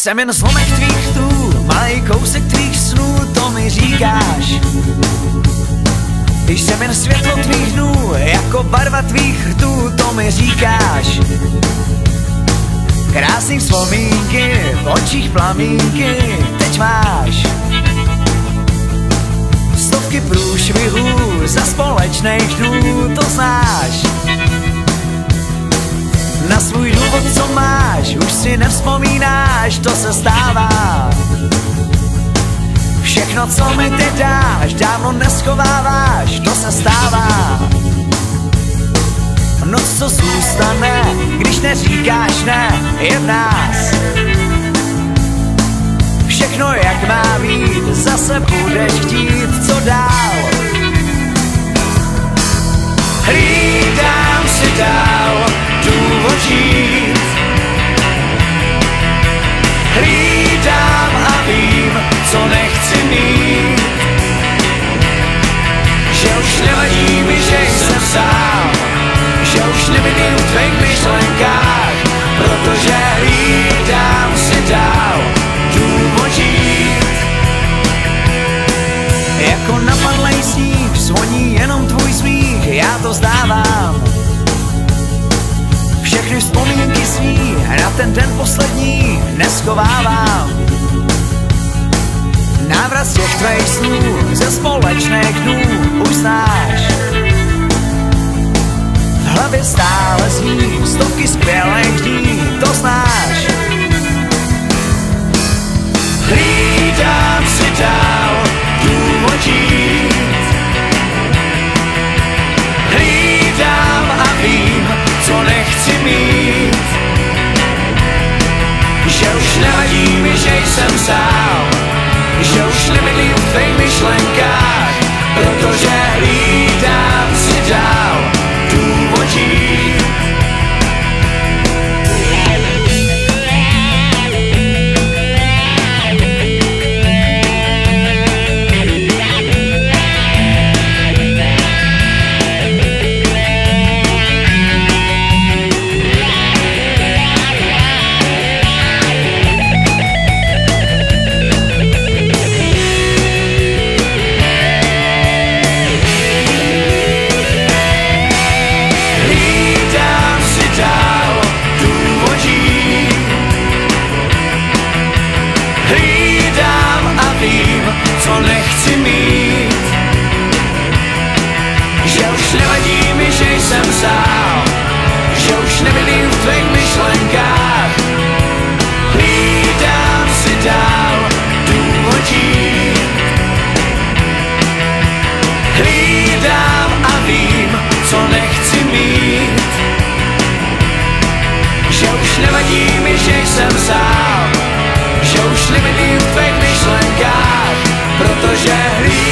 Jsem jen zlomek tvých tů, malý kousek tvých snů, to mi říkáš. Když jsem jen světlo tvých dnů, jako barva tvých rtů, to mi říkáš. Krásný vzpomínky, v očích plamínky, teď máš. Stovky průšvihů za společných dnů, to znáš. Na svůj důvod, co máš, už si nevzpomínáš, to se stává. Všechno, co mi ty dáš, dávno neschováváš, to se stává. Noc, co zůstane, když neříkáš ne, je v nás. Všechno, jak má být, zase budeš chtít, co dál. Hlídám si dál důvod ten den poslední neschovávám. Návrat těch tvých snů ze společných dnů už znáš. V hlavě stále zní stovky mi, že jsem sám, že už nebydlím v tvých myšlenkách, protože hlídám si dál proto, že hry